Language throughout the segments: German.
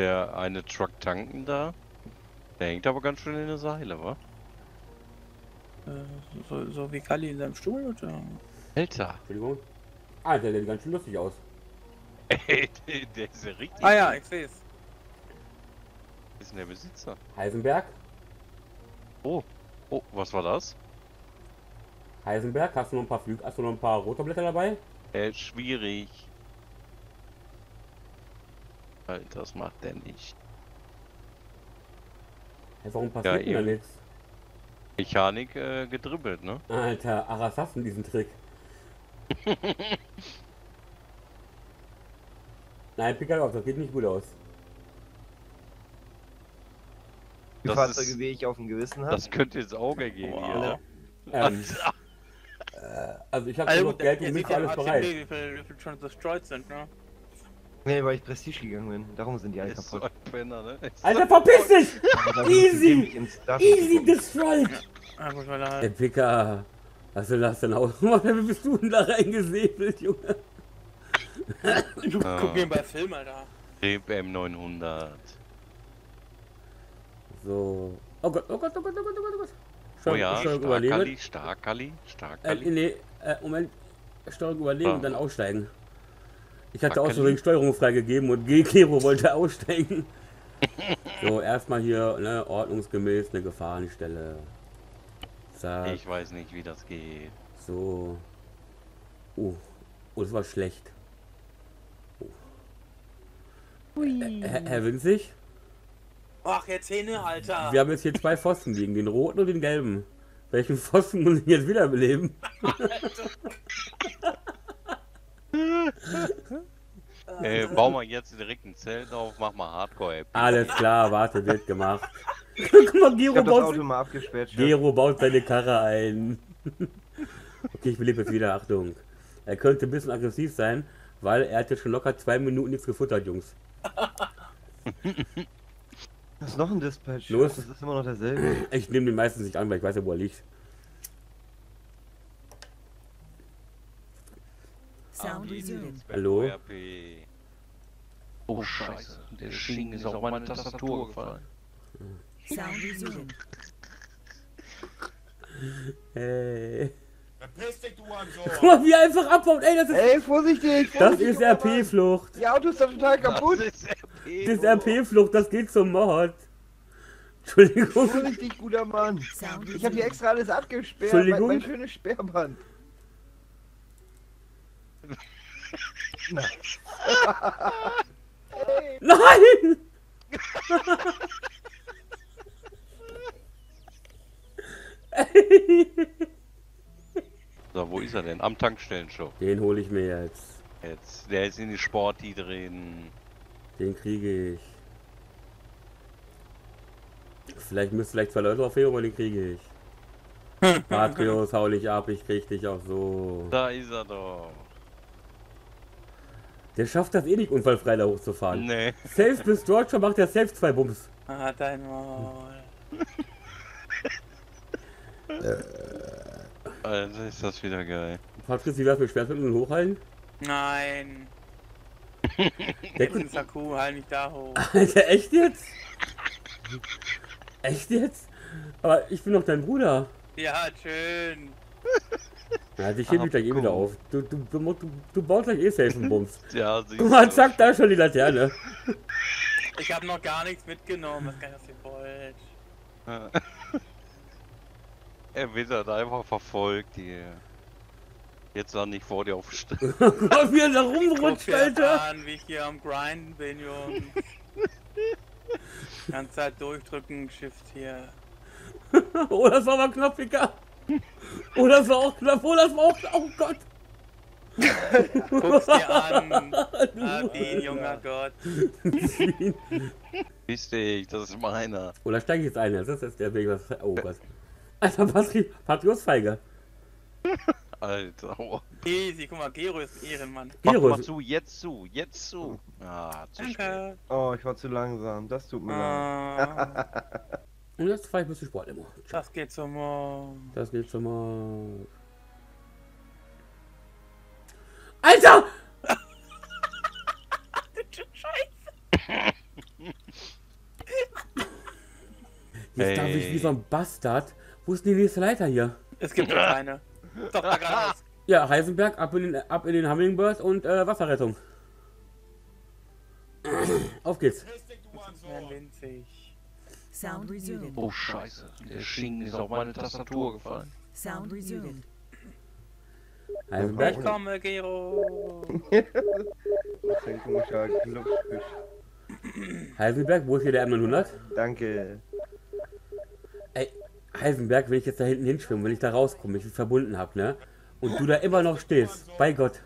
Der eine Truck tanken da, der hängt aber ganz schön in der Seile, wa? Äh, so, so wie Kali in seinem Stuhl oder? Alter, Entschuldigung. Ah, der sieht ganz schön lustig aus. ey, der, der ist ja richtig. Ah ja, ich sehe es. ist denn der Besitzer? Heisenberg? Oh, oh, was war das? Heisenberg, hast du noch ein paar Flüg hast du noch ein paar Rotorblätter dabei? Äh, schwierig. Alter, das macht der nicht. Hey, warum Ja, passiert denn da nichts? Mechanik äh, gedribbelt, ne? Alter, Aras hast du diesen Trick? Nein, pick halt auf, das geht nicht gut aus. Die Das Fahrzeuge, ist- wie ich auf dem Gewissen habe. Das könnte ins Auge gehen Wow. hier? Ähm, Alter, also ich habe Also genug Geld und ja alles im bereit. Wie viel, wie viel schon destroyed sind, ne? Nee, weil ich Prestige gegangen bin. Darum sind die alle ist so kaputt. ein Penner, ne? Alter, verpiss dich! Easy! Easy destroyed! Ah, er Der. Picker, was soll das denn aus? Wie bist du denn da reingesäbelt, Junge? Ah. Guck mir bei Film, Alter. Reb M900. So. Oh Gott, oh Gott, oh Gott, oh Gott, oh Gott, oh Gott. Oh Steuerung- ja, Steuerung stark überleben. Kali, stark Kali, stark Äh, Kali. nee, äh, Moment. Steuerung überleben Ah. und dann aussteigen. Ich hatte auch so wegen Steuerung freigegeben und G- Gero wollte aussteigen. so, erstmal hier, ne, ordnungsgemäß eine Gefahrenstelle. Zack, Ich weiß nicht, wie das geht. so. Oh, oh, das war schlecht. Oh. Äh, Herr, Herr Winzig, Ach, jetzt Hähne, Alter. wir haben jetzt hier zwei Pfosten liegen, den roten und den gelben. Welchen Pfosten muss ich jetzt wiederbeleben? Äh, bau mal jetzt direkt ein Zelt auf, mach mal Hardcore App. Alles klar, warte, wird gemacht. Guck mal, Ich Gero baut, Auto mal abgesperrt. Chef. Gero baut seine Karre ein. okay, ich belebe jetzt wieder, Achtung. Er könnte ein bisschen aggressiv sein, weil er hat jetzt schon locker zwei Minuten nichts gefuttert, Jungs. Das ist noch ein Dispatch. Los. Das ist immer noch derselbe. Ich nehme den meistens nicht an, weil ich weiß ja, wo er liegt. Sound resumed. Hallo? Oh Scheiße, der Sching ist auf meine Tastatur gefallen. Sound resumed. Hey. Verpiss dich, du Hurensohn! Guck mal, wie er einfach abhaut. Ey, das ist, Ey, vorsichtig! das ist. RP-Flucht. Die Auto ist doch total kaputt! ist RP. Das ist RP-Flucht, das geht zum Mord. Entschuldigung. Vorsichtig, guter Mann! Ich habe hier extra alles abgesperrt. Entschuldigung? Mein, mein schönes Sperrband. Na. Nein! So, wo ist er denn? Am Tankstellenshow. Den hole ich mir jetzt. Jetzt, der ist in die Sporti drin. Den kriege ich. Vielleicht müsste vielleicht zwei Leute fehlen, aber den kriege ich. Patrios, hau dich ab, ich krieg dich auch so. Da ist er doch. Der schafft das eh nicht unfallfrei da hochzufahren. Nee. Safe bis schon macht er safe zwei Bums. Ah, dein Maul. Also ist das wieder geil. Patrick, wie wär's mit Schwertmitteln hochhalten? Nein. Der Jetzt ist der Kuh, halt nicht da hoch. Alter, echt jetzt? Echt jetzt? Aber ich bin doch dein Bruder. Ja, schön. Ja, ich heb mich gleich eh wieder auf. Du, du, du, du, du baust gleich eh safe einen Bums. Ja, siehst Guck mal, du. zack, da ist schon die Laterne. Ich habe noch gar nichts mitgenommen. Was kann das hier wollt? Er wird halt einfach verfolgt hier. Jetzt dann nicht vor dir aufstehen. Guck mal, wie er da Guck rumrutscht, dir Alter. an, wie ich hier am Grinden bin, Jungs. Ganze Zeit durchdrücken, Shift hier. Oh, das war aber knapp, Digga. Oh, das war auch knapp. Oh, das war auch knapp. Oh Gott. Guck's dir an. Adin, junger Gott. Dich, das ist meiner. Oh, da steige ich jetzt ein. Das ist jetzt der Weg. Was... Oh Gott. Alter, Patri Patrios Feige. Alter. Oh. Easy, guck mal, Gero ist Ehrenmann. Mach Gero. mal zu, jetzt zu, jetzt zu. Ah, zu spät. Danke. Oh, ich war zu langsam. Das tut mir leid. Und jetzt fahre ich ein bisschen Sport immer. das geht zum Mond. Das geht schon mal. Alter! Jetzt darf ich wie so ein Bastard. Wo ist denn die nächste Leiter hier? Es gibt doch keine. Doch, da geradeaus. Ja, Heisenberg, ab in den, ab in den Hummingbird und äh, Wasserrettung. Auf geht's. Du Nein, Hurensohn. Sound resumed. Oh Scheiße, der Schinken ist auf meine Tastatur gefallen. Sound resumed. Heisenberg, Ich komme, Gero. Das ist ein komischer Glücksfisch. Heisenberg, wo ist hier der M900? Danke. Ey, Heisenberg, wenn ich jetzt da hinten hinschwimme, wenn ich da rauskomme, ich es verbunden habe, ne? Und du da immer noch stehst, bei Gott.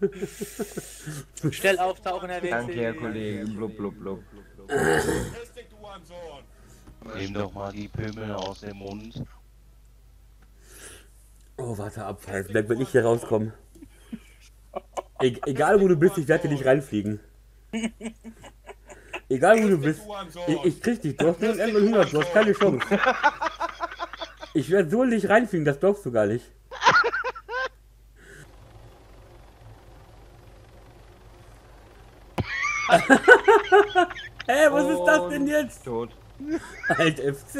Schnell auftauchen, Herr. Danke, Herr Kollege. Blub, blub, blub. Du Hurensohn. Nimm doch mal die Pimmel aus dem Mund. Oh, warte ab, Heisenberg, wenn ich hier rauskomme. E egal wo du bist, ich werde dich reinfliegen. Egal wo du bist, ich, ich krieg dich, du hast nur einen M900, du hast keine Chance. Ich werde so in dich reinfliegen, das glaubst du gar nicht. Hä, was ist das denn jetzt? Tot. Alt FC!